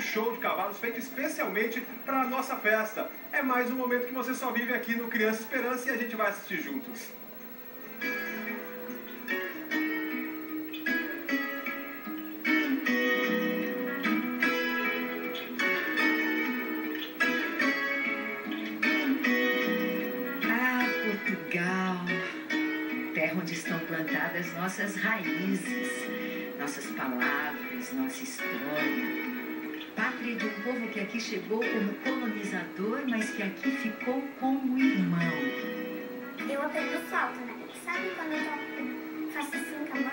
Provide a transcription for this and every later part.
show de cavalos feito especialmente para a nossa festa. É mais um momento que você só vive aqui no Criança Esperança e a gente vai assistir juntos. Ah, onde estão plantadas nossas raízes, nossas palavras, nossa história. Pátria de um povo que aqui chegou como colonizador, mas que aqui ficou como irmão. Eu aprendo flauta, né? Sabe quando eu faço assim com a mão?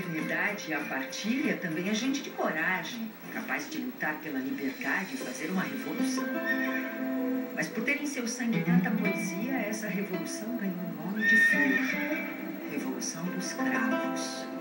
Fraternidade e a partilha também é gente de coragem, capaz de lutar pela liberdade e fazer uma revolução. Mas por ter em seu sangue tanta poesia, essa revolução ganhou o nome de flor. Revolução dos Cravos.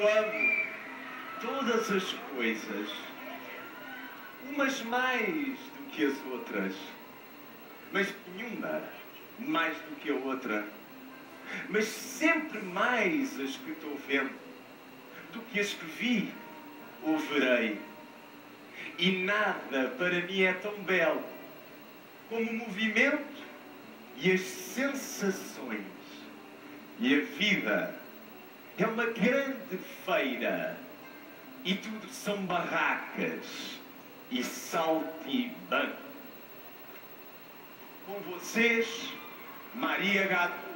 Eu amo todas as coisas, umas mais do que as outras, mas nenhuma mais do que a outra, mas sempre mais as que estou vendo do que as que vi ou verei. E nada para mim é tão belo como o movimento e as sensações. E a vida é uma grande feira e tudo são barracas e saltimbanco. Com vocês, Maria Gato.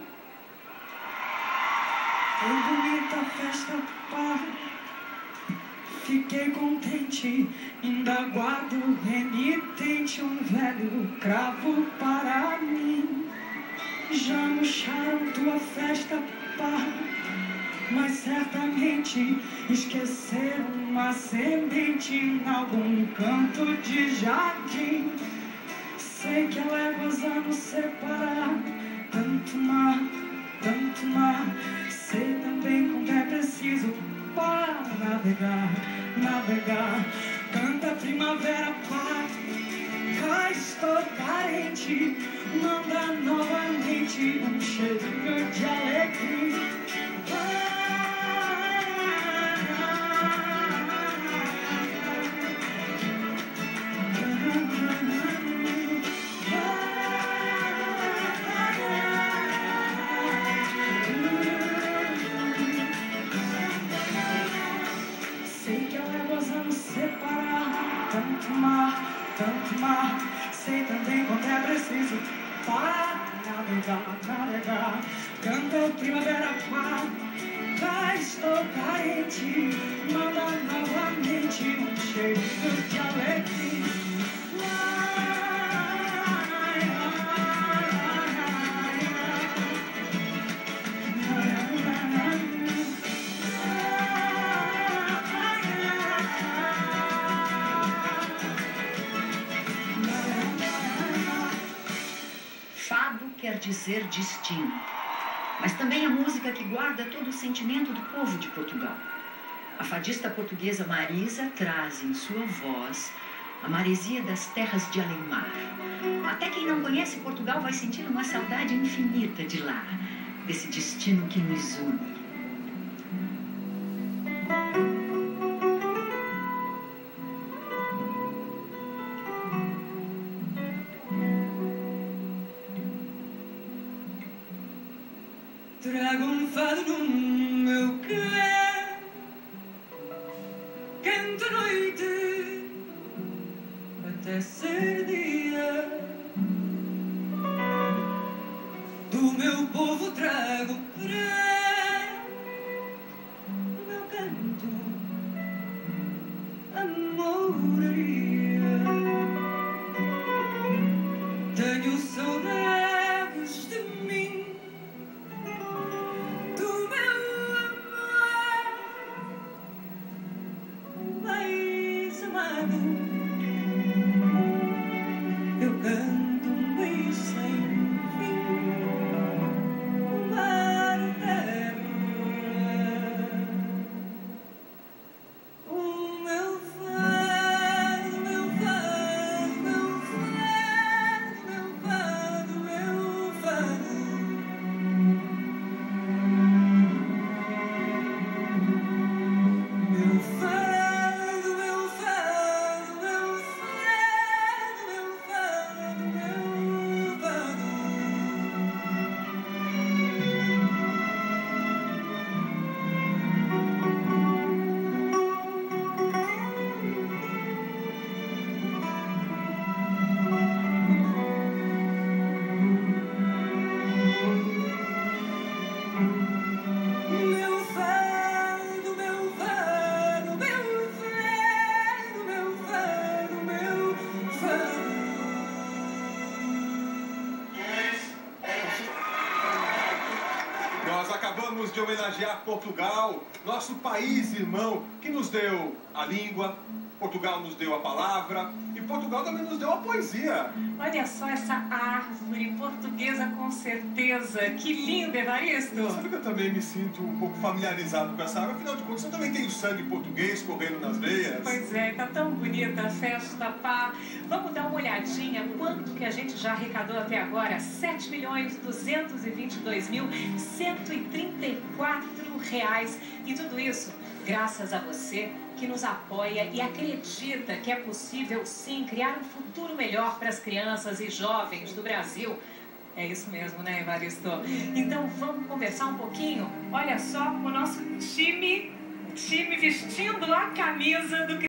Foi bonita a festa, pá. Fiquei contente, ainda guardo renitente um velho cravo para mim. Já murcharam tua festa, pá. Mas certamente esqueceram uma semente em algum canto de jardim. Sei que ela é gozando separar tanto mar, tanto mar. Sei também quando é preciso para navegar, navegar. Canta primavera, pá. Cá estou carente, manda novamente um cheiro de alegria. Tanto mar. Sei também quando é preciso para navegar, navegar. Canta primavera, pá. Cá estou carente, manda novamente um cheiro de alegria. Dizer destino, mas também a música que guarda todo o sentimento do povo de Portugal. A fadista portuguesa Marisa traz em sua voz a maresia das terras de além-mar. Até quem não conhece Portugal vai sentir uma saudade infinita de lá, desse destino que nos une. No meu querer Quente noite Até ser dia Do meu povo trago de homenagear Portugal, nosso país irmão, que nos deu a língua, Portugal nos deu a palavra e Portugal também nos deu a poesia. Olha só essa árvore portuguesa com certeza. Que linda, Evaristo. Sabe que eu também me sinto um pouco familiarizado com essa árvore? Afinal de contas, eu também tenho sangue português correndo nas veias. Pois é, tá tão bonita a festa, pá. Vamos dar uma olhadinha quanto que a gente já arrecadou até agora? 7 milhões 222 mil 134 reais. E tudo isso graças a você que nos apoia e acredita que é possível sim criar um futuro melhor para as crianças e jovens do Brasil. É isso mesmo, né, Evaristo? Então vamos conversar um pouquinho. Olha só o nosso time, time vestindo a camisa do